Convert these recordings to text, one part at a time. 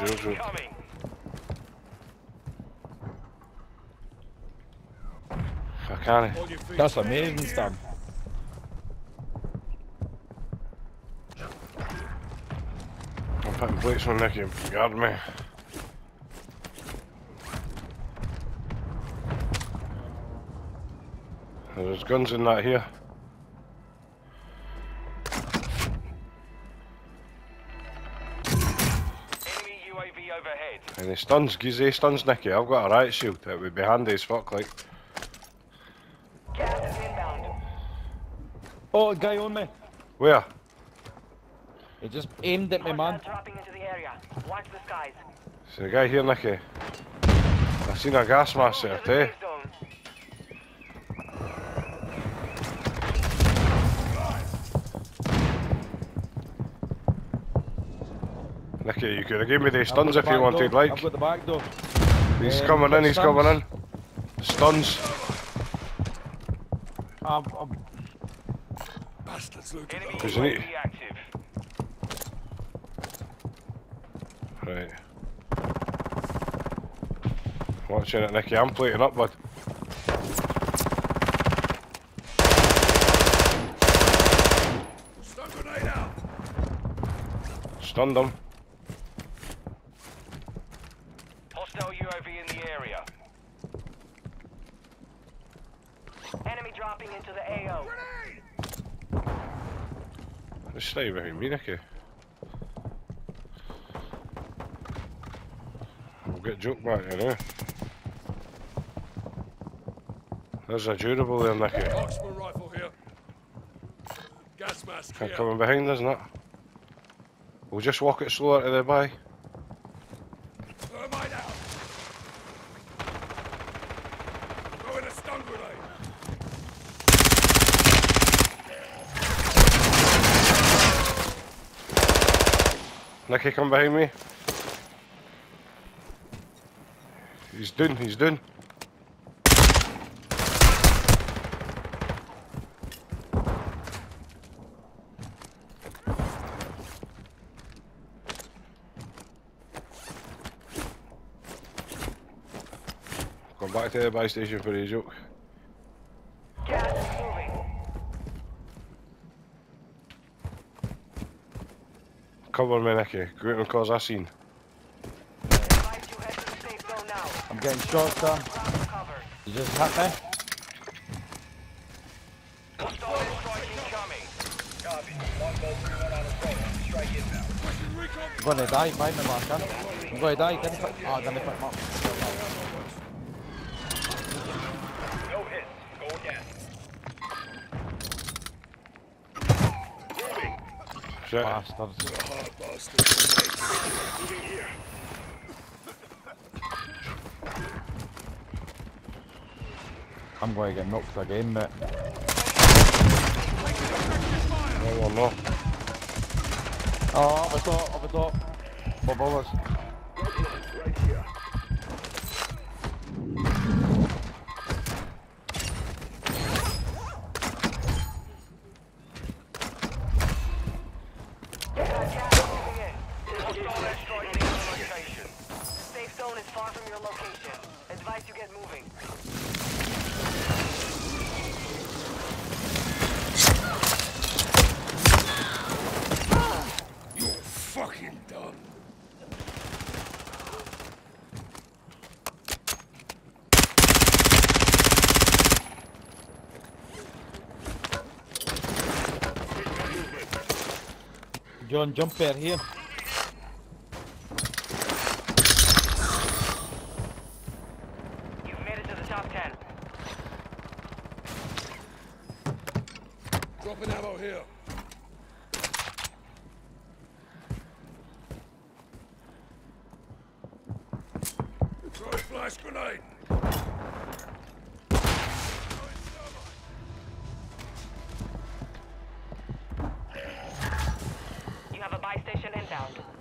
Rook. I can't. That's amazing, Stan. I'm putting plates on Nicky and guard me. There's guns in that here. Overhead. And he stuns, gives he stuns Nicky. I've got a riot shield. It would be handy as fuck like. Gas is inbound. Oh, a guy on me. Where? He just aimed at me, man. Hostiles dropping into the area. Watch the skies. There's a guy here, Nicky. I've seen a gas mask there, To the too. safe zone. Nicky, you could have given me the stuns if the you wanted, door. like. I've got the back door. He's Um, coming in, he's stuns. coming in. Stuns. I'm, I'm, Enemy Isn't it? UAV active. Right. Watching it, Nicky. I'm plating up, bud. Stunned him. Hostile UAV in the area. Enemy dropping into the AO. Just stay behind me, Nicky. We'll get joke back in here. There's a durable there, Nicky. Marksman rifle here. Gas mask Can't here. come in behind us, not. it? We'll just walk it slower to the by. Thermite out. Throwing a stun grenade. Nicky, come behind me. He's done, he's done. Come back to the buy station for a joke. Gas is moving. Cover me, Nicky. Go out and cause zone now. I'm getting shot, Stan. You just hit me. I'm gonna die, buy me. Can I'm gonna die. Didn't put, oh, put him up. No hits. Go again. Shit. Bastards. I'm going to get knocked again, mate. One, no. Oh, ah, up the top, up the top. Bob Bowlers. Advise you get moving. Fucking done. John, jump there here. You've made it to the top 10. Dropping ammo here. Throw a flash grenade. You have a buy station inbound.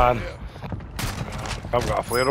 Man. I've got a flare